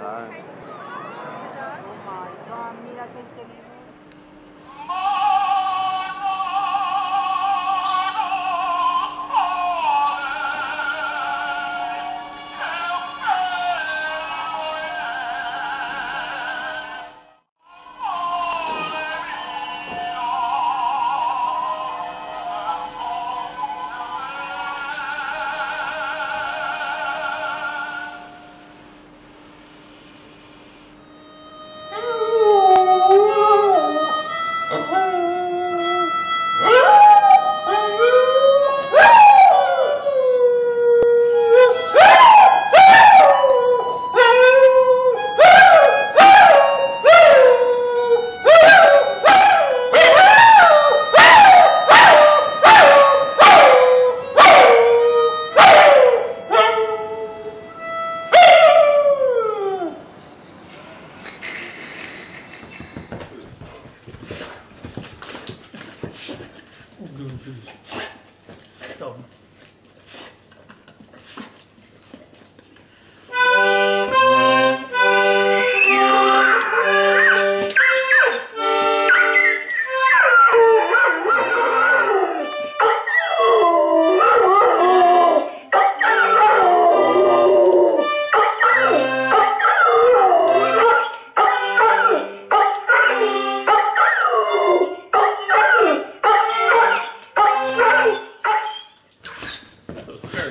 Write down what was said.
outside. Stop.